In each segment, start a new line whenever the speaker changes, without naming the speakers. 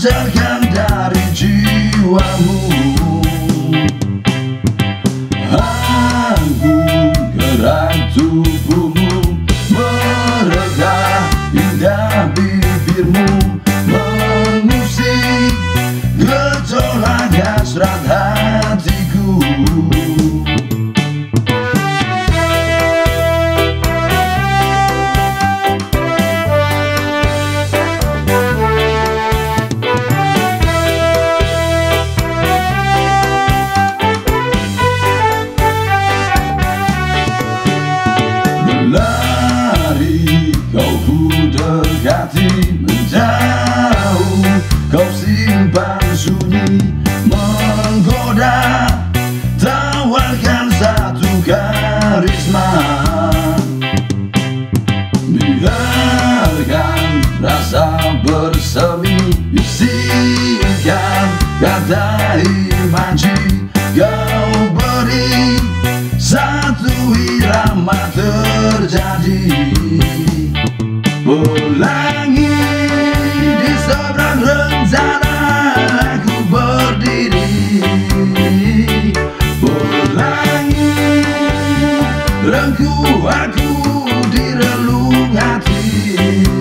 Pancarkan dari jiwamu. Anggun gerak tubuhmu Mereka indah bibirmu Mengusik gejolak hasrat hatiku sunyi Menggoda Tawarkan satu karisma Biarkan rasa bersemi Isikan kata imaji Kau beri satu irama terjadi. Pelangi aku direlung hati.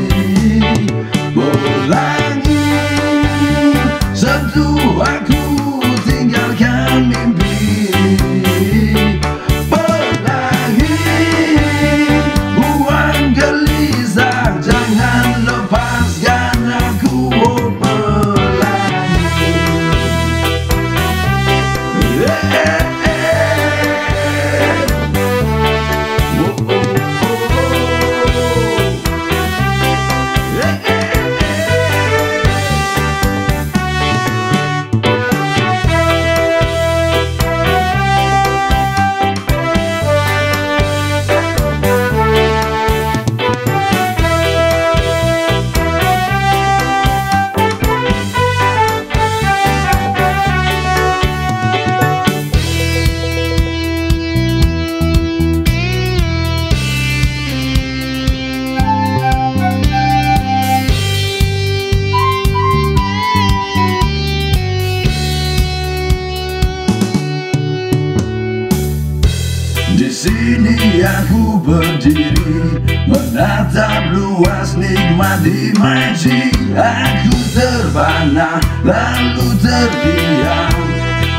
Aku berdiri Menatap luas nikmati magic Aku terbana lalu terdiam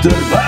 Terbang